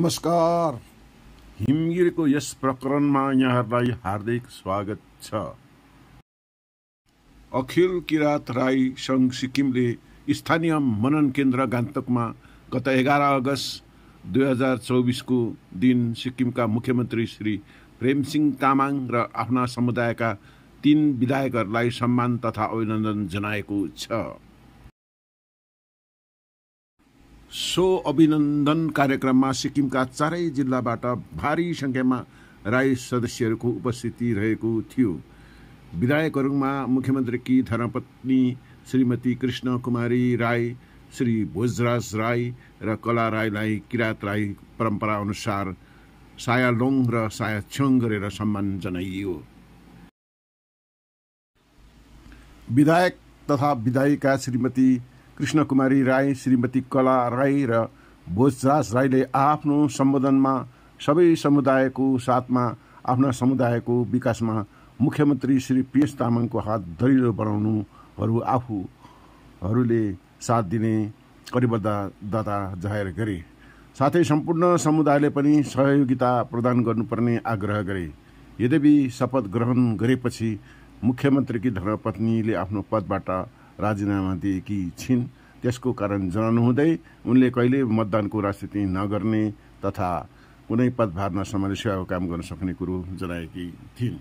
नमस्कार। हिमगिरीको यस प्रकरणमा यहाँहरूलाई हार्दिक स्वागत छ। अखिल किरात राई सङ्घ सिक्किमले स्थानीय मनन केन्द्र गान्तोकमा गत एघार अगस्त दुई हजार चौबिसको दिन सिक्किमका मुख्यमन्त्री श्री प्रेमसिंह तामाङ र आफ्ना समुदायका तीन विधायकहरूलाई सम्मान तथा अभिनन्दन जनाएको छ। सो अभिनन्दन कार्यक्रममा सिक्किमका चारै जिल्लाबाट भारी सङ्ख्यामा राई सदस्यहरूको उपस्थिति रहेको थियो। विधायकहरूमा मुख्यमन्त्रीकी धर्मपत्नी श्रीमती कृष्ण कुमारी राई श्री भोजराज राई र कला राईलाई किरात राई परम्पराअनुसार सायालोङ र सायाछ्योङ गरेर सम्मान जनाइयो। विधायक तथा विधायिका श्रीमती कृष्ण कुमारी राई श्रीमती कला राई र भोजराज राईले आफ्नो सम्बोधनमा सबै समुदायको साथमा आफ्ना समुदायको विकासमा मुख्यमन्त्री श्री पिएस तामाङको हात दरिलो बनाउनुहरू आफूहरूले साथ दिने कटिबद्धता जाहेर गरे। साथै सम्पूर्ण समुदायले पनि सहयोगिता प्रदान गर्नुपर्ने आग्रह गरे। यद्यपि शपथ ग्रहण गरेपछि मुख्यमन्त्रीकी धर्मपत्नीले आफ्नो पदबाट राजीनामा दिएकी छिन्। त्यसको कारण जनाउनुहुँदै उनले कहिले मतदानको राजनीति नगर्ने तथा कुनै पदभार नसम्हाले सेवाको काम गर्न सक्ने कुरो जनाएकी थिइन्।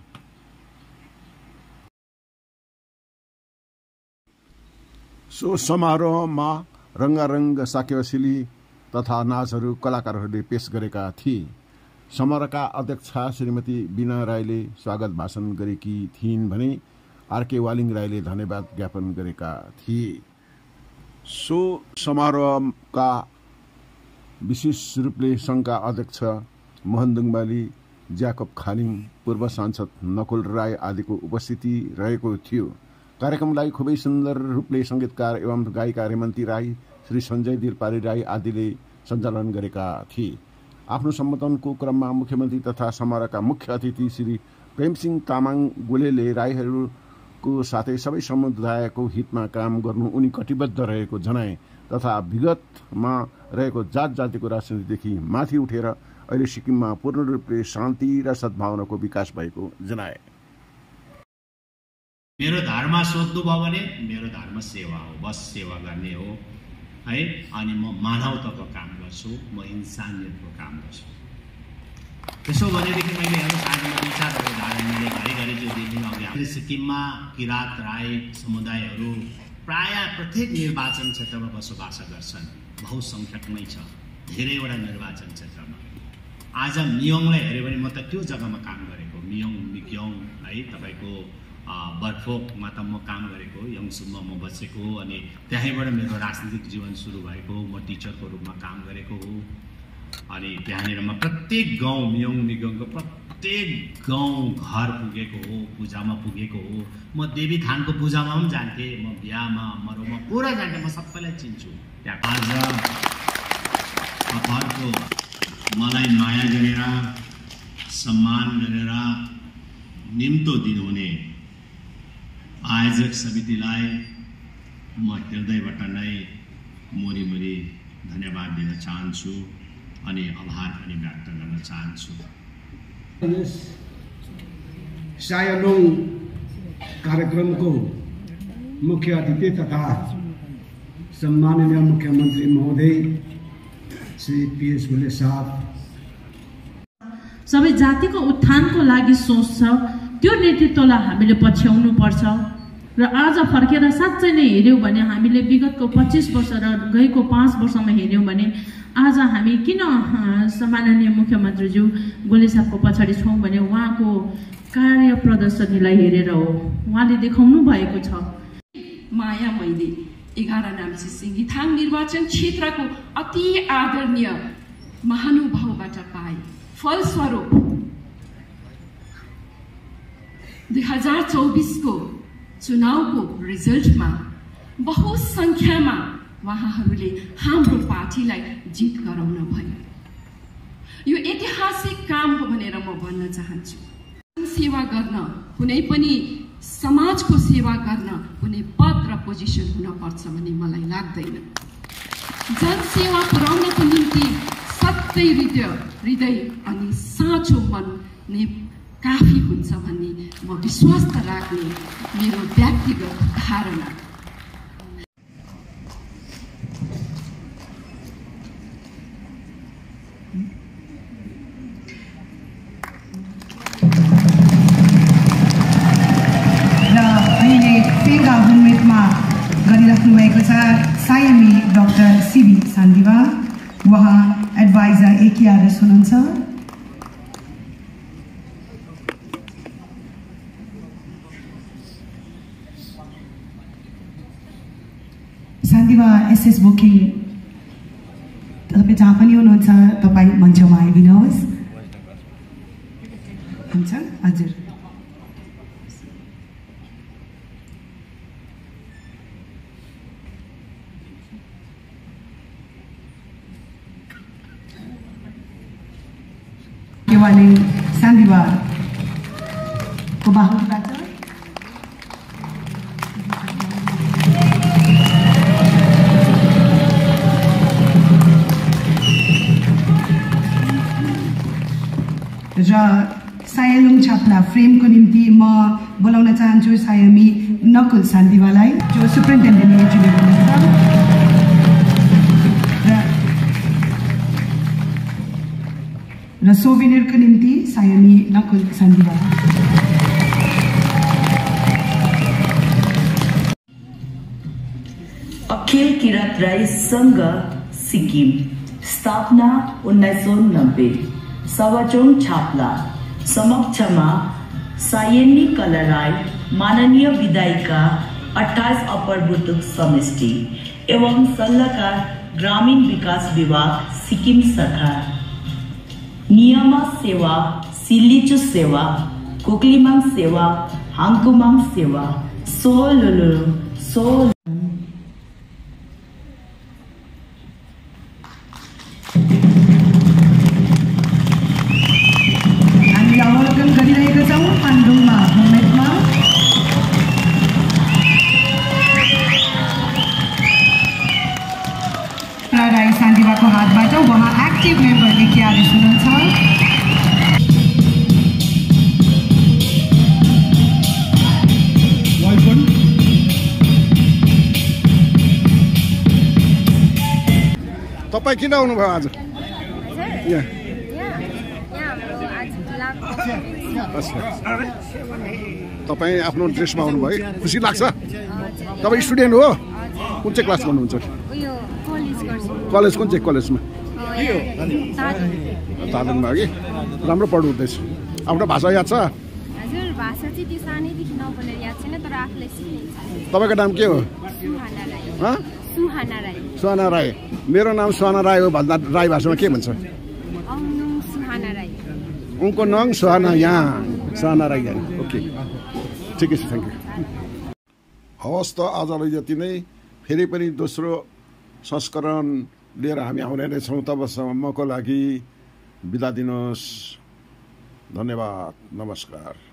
सो समारोहमा रङ्गारङ्ग साकेवासिली तथा नाचहरू कलाकारहरूले पेश गरेका थिए। समारोहका अध्यक्षा श्रीमती बिना राईले स्वागत भाषण गरेकी थिइन् भने आरके वालिङ राईले धन्यवाद ज्ञापन गरेका थिए। सो समारोहका विशेष रूपले सङ्घका अध्यक्ष मोहन दुङबाली ज्याकब खालिङ पूर्व सांसद नकुल राई आदिको उपस्थिति रहेको थियो। कार्यक्रमलाई खुबै सुन्दर रूपले सङ्गीतकार एवं गायिका रेमन्ती राई श्री सञ्जय दिलपारी राई आदिले सञ्चालन गरेका थिए। आफ्नो सम्बोधनको क्रममा मुख्यमन्त्री तथा समारोहका मुख्य अतिथि श्री प्रेमसिंह तामाङ गोलेले राईहरू को साथै सबै समुदायको हितमा काम गर्नु उनी कटिबद्ध रहेको जनाए तथा विगतमा रहेको जात जातिको राजनीतिदेखि माथि उठेर अहिले सिक्किममा पूर्ण रूपले शान्ति र सद्भावनाको विकास भएको जनाए। मेरो धर्म सोध्नुभयो भने मेरो धर्म सेवा हो बस सेवा गर्ने हो है? अनि म मानवताको काम गर्छु म इन्सानियतको काम गर्छु। त्यसो भनेदेखि मैले हेर्नुहोस् आज विचारहरू धारा मैले घरिघरि दिल्लीमा अघि सिक्किममा किराँत राई समुदायहरू प्राय प्रत्येक निर्वाचन क्षेत्रमा बसोबास गर्छन् बहुसङ्ख्यकमै छ धेरैवटा निर्वाचन क्षेत्रमा आज मियोङलाई हेऱ्यो भने म त त्यो जग्गामा काम गरेको मियोङ मिक्योङ है तपाईँको बर्फोकमा त म काम गरेको यङसुममा म बसेको अनि त्यहीँबाट मेरो राजनीतिक जीवन सुरु भएको म टिचरको रूपमा काम गरेको हो अनि त्यहाँनिर म प्रत्येक गाउँ मियोङ मिगोङको प्रत्येक गाउँ घर पुगेको हो पूजामा पुगेको हो। म देवी थानको पूजामा पनि जान्थेँ। म बिहामा मरौमा पुरा जान्थेँ। म सबैलाई चिन्छु। त्यहाँ आज तपाईँहरूको मलाई माया गरेर सम्मान गरेर निम्तो दिनुहुने आयोजक समितिलाई म हृदयबाट नै मोरी धन्यवाद दिन चाहन्छु। अनि आभार पनि व्यक्त गर्न चाहन्छु। सायालोङ कार्यक्रमको मुख्य अतिथि तथा सम्माननीय मुख्यमन्त्री महोदय श्री पिएस गोले साहब। सबै जातिको उत्थानको लागि सोच छ त्यो नेतृत्वलाई हामीले पछ्याउनु पर्छ र आज फर्केर साँच्चै नै हेऱ्यौँ भने हामीले विगतको पच्चिस वर्ष र गएको पाँच वर्षमा हेऱ्यौँ भने आज हामी किन सम्माननीय मुख्यमन्त्रीज्यू गोले साहबको पछाडि छौँ भने उहाँको कार्य प्रदर्शनीलाई हेरेर हो। उहाँले देखाउनु भएको छ। माया मैले एघार नाम्ची सिङ्गिथाङ निर्वाचन क्षेत्रको अति आदरणीय महानुभावबाट पाए। फलस्वरूप दुई हजार चौबिसको चुनावको रिजल्टमा बहुसङ्ख्यामा उहाँहरूले हाम्रो पार्टीलाई जित गराउन भयो। यो ऐतिहासिक काम हो भनेर म भन्न चाहन्छु। सेवा गर्न कुनै पनि समाजको सेवा गर्न कुनै पद र पोजिसन हुनपर्छ भन्ने मलाई लाग्दैन। जनसेवा पुर्याउनको निम्ति सत्य हृदय हृदय अनि साँचो मन नै काफी हुन्छ भन्ने म विश्वास त राख्ने मेरो व्यक्तिगत धारणा। गरिराख्नु भएको छ सायमी डक्टर सिबी सान्दिवा। उहाँ एडभाइजर एकिआरएस हुनुहुन्छ। सान्दिवा एसएस बुकिङ तपाईँ जहाँ पनि हुनुहुन्छ तपाईँ मञ्चमा आइदिनुहोस्। हुन्छ हजुर। केवाले सान्दिवारको बाहुबाट र सायलुङ छाप्ला फ्रेमको निम्ति म बोलाउन चाहन्छु सायमी नकुल सान्दिवालाई जो सुप्रिन्टेन्डेन्ट एजुले हुनुहुन्छ र सोभिनियरको निम्ति सायमी नकुल सान्दिवा अखिल किरात राई संघ सिक्किम। स्थापना उन्नाइस सौ नब्बे। सवाचोङ छाप्ला। समक्षमा सायनी कला राई माननीय विधायिका अठाइस अप्पर बुतुक समष्टि एवं सल्लाहकार ग्रामीण विकास विभाग सिक्किम सरकार। नियम सेवा सिल्लिचु सेवा कोक्लिमाङ सेवा हाङकुमाङ सेवा सोलुलु सोल तपाईँ किन आउनुभयो आज? यहाँ। तपाईँ आफ्नो ड्रेसमा आउनुभयो खुसी लाग्छ? तपाईँ स्टुडेन्ट हो? कुन चाहिँ क्लास गर्नुहुन्छ उयो कलेज गर्छु। कलेज कुन चाहिँ कलेजमा? कि राम्रो पढ्नु हुँदैछ। आफ्नो भाषा याद छ। तपाईँको नाम के हो? सुहाना राई। मेरो नाम सुहाना राई हो भन्दा राई भाषामा के भन्छ? उनको नङ सुहाना यहाँ। सुहाना राई यहाँ। ओके। ठिकै छ थ्याङ्क यू। हवस् त आजलाई जति नै। फेरि पनि दोस्रो संस्करण लिएर हामी आउने नै छौँ तबसम्मको लागि बिदा दिनुहोस् धन्यवाद नमस्कार